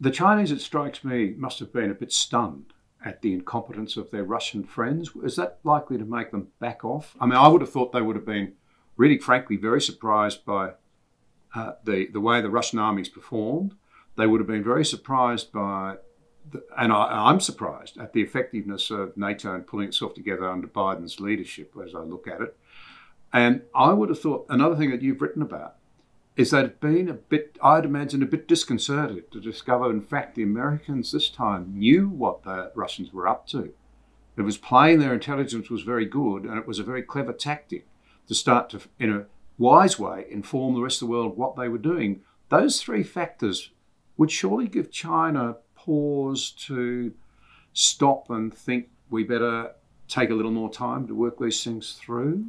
the Chinese, it strikes me, must have been a bit stunned at the incompetence of their Russian friends. Is that likely to make them back off? I mean, I would have thought they would have been, really, frankly, very surprised by uh, the the way the Russian armies performed. They would have been very surprised by, the, and I, I'm surprised at the effectiveness of NATO and pulling itself together under Biden's leadership, as I look at it. And I would have thought another thing that you've written about is that it's been a bit, I'd imagine, a bit disconcerted to discover, in fact, the Americans this time knew what the Russians were up to. It was plain their intelligence was very good, and it was a very clever tactic to start to, in a wise way, inform the rest of the world what they were doing. Those three factors would surely give China pause to stop and think we better take a little more time to work these things through.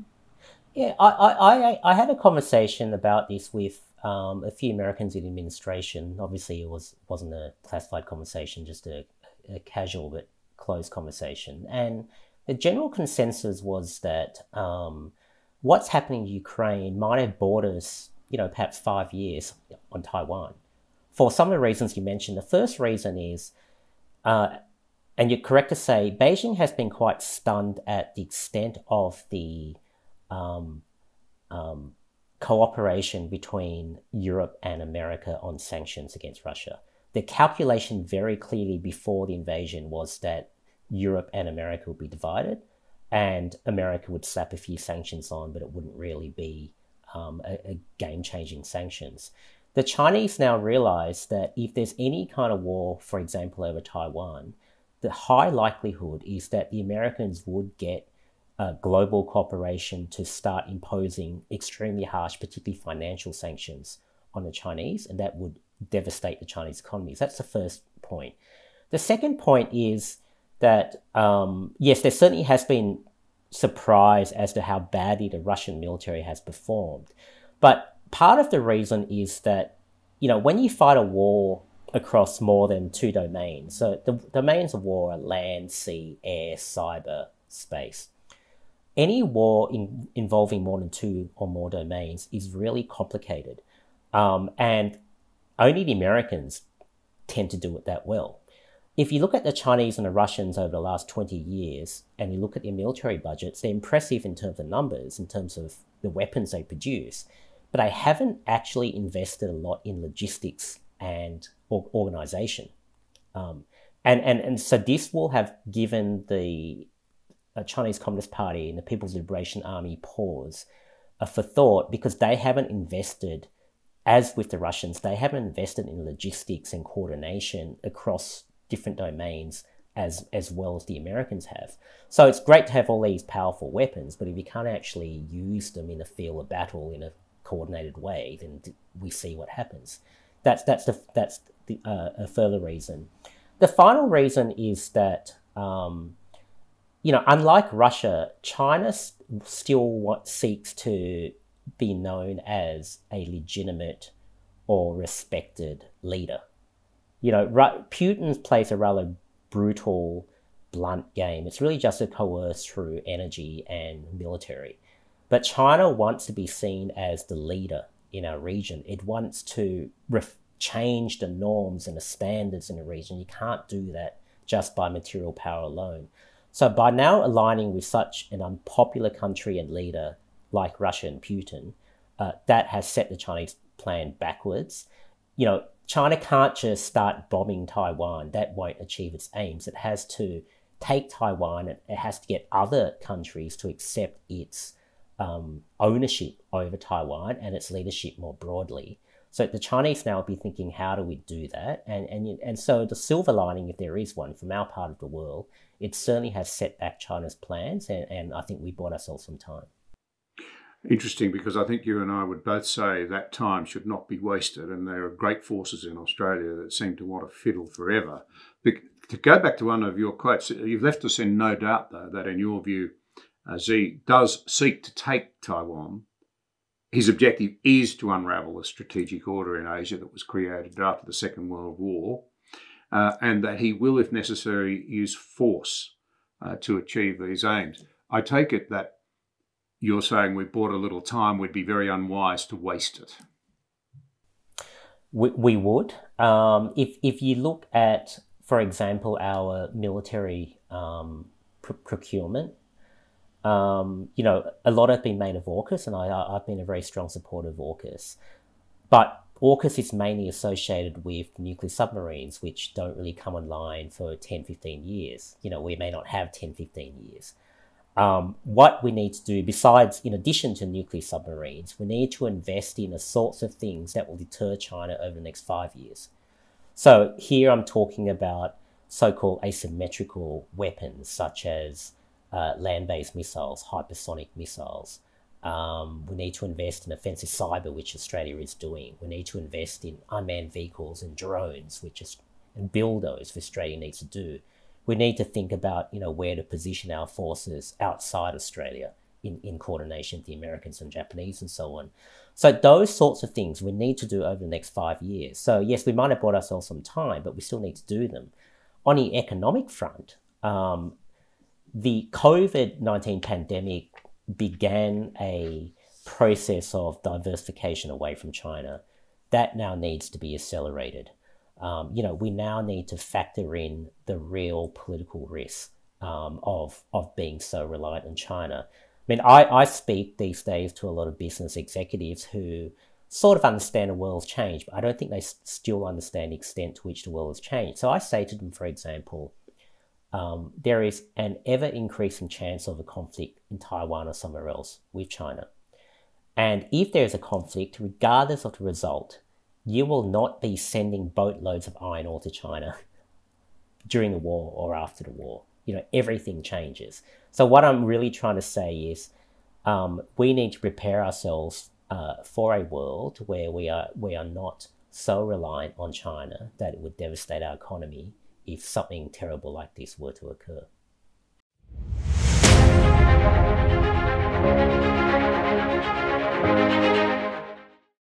Yeah, I, I, I had a conversation about this with um, a few Americans in administration. Obviously, it was wasn't a classified conversation, just a, a casual but closed conversation. And the general consensus was that um, what's happening in Ukraine might have bought us, you know, perhaps five years on Taiwan. For some of the reasons you mentioned, the first reason is, uh, and you're correct to say, Beijing has been quite stunned at the extent of the um, um, cooperation between Europe and America on sanctions against Russia. The calculation very clearly before the invasion was that Europe and America would be divided, and America would slap a few sanctions on, but it wouldn't really be um, a, a game changing sanctions. The Chinese now realize that if there's any kind of war, for example, over Taiwan, the high likelihood is that the Americans would get uh, global cooperation to start imposing extremely harsh, particularly financial sanctions on the Chinese, and that would devastate the Chinese economies. That's the first point. The second point is that, um, yes, there certainly has been surprise as to how badly the Russian military has performed. But part of the reason is that, you know, when you fight a war across more than two domains, so the domains of war are land, sea, air, cyber, space any war in, involving more than two or more domains is really complicated. Um, and only the Americans tend to do it that well. If you look at the Chinese and the Russians over the last 20 years and you look at their military budgets, they're impressive in terms of numbers, in terms of the weapons they produce, but they haven't actually invested a lot in logistics and organization. Um, and, and, and so this will have given the Chinese Communist Party and the People's Liberation Army pause uh, for thought because they haven't invested, as with the Russians, they haven't invested in logistics and coordination across different domains as as well as the Americans have. So it's great to have all these powerful weapons, but if you can't actually use them in a field of battle in a coordinated way, then we see what happens. That's that's the that's the, uh, a further reason. The final reason is that um, you know, unlike Russia, China still seeks to be known as a legitimate or respected leader. You know, Putin plays a rather brutal, blunt game. It's really just a coerce through energy and military. But China wants to be seen as the leader in our region. It wants to change the norms and the standards in the region. You can't do that just by material power alone. So by now aligning with such an unpopular country and leader like Russia and Putin, uh, that has set the Chinese plan backwards. You know, China can't just start bombing Taiwan. That won't achieve its aims. It has to take Taiwan and it has to get other countries to accept its um, ownership over Taiwan and its leadership more broadly. So the Chinese now will be thinking, how do we do that? And, and, and so the silver lining, if there is one from our part of the world, it certainly has set back China's plans, and, and I think we bought ourselves some time. Interesting, because I think you and I would both say that time should not be wasted, and there are great forces in Australia that seem to want to fiddle forever. But to go back to one of your quotes, you've left us in no doubt, though, that in your view, uh, Xi does seek to take Taiwan. His objective is to unravel the strategic order in Asia that was created after the Second World War uh, and that he will, if necessary, use force uh, to achieve these aims. I take it that you're saying we've bought a little time, we'd be very unwise to waste it. We, we would. Um, if, if you look at, for example, our military um, pr- procurement, um, you know, a lot have been made of AUKUS, and I, I've been a very strong supporter of AUKUS. But AUKUS is mainly associated with nuclear submarines, which don't really come online for 10, 15 years. You know, we may not have 10, 15 years. Um, what we need to do, besides, in addition to nuclear submarines, we need to invest in the sorts of things that will deter China over the next five years. So here I'm talking about so-called asymmetrical weapons, such as uh, land-based missiles, hypersonic missiles. Um, we need to invest in offensive cyber, which Australia is doing. We need to invest in unmanned vehicles and drones, which is and build those, which Australia needs to do we need to think about you know where to position our forces outside Australia in, in coordination with the Americans and Japanese and so on. So those sorts of things we need to do over the next five years. So yes, we might have bought ourselves some time, but we still need to do them. On the economic front, um, the COVID nineteen pandemic began a process of diversification away from China. That now needs to be accelerated um, you know, we now need to factor in the real political risk um, of of being so reliant on China. I mean, I, I speak these days to a lot of business executives who sort of understand the world's changed, but I don't think they still understand the extent to which the world has changed. So I say to them, for example, um, there is an ever increasing chance of a conflict in Taiwan or somewhere else with China. And if there's a conflict, regardless of the result, you will not be sending boatloads of iron ore to China during the war or after the war. You know, everything changes. So, what I'm really trying to say is um, we need to prepare ourselves uh, for a world where we are, we are not so reliant on China that it would devastate our economy if something terrible like this were to occur.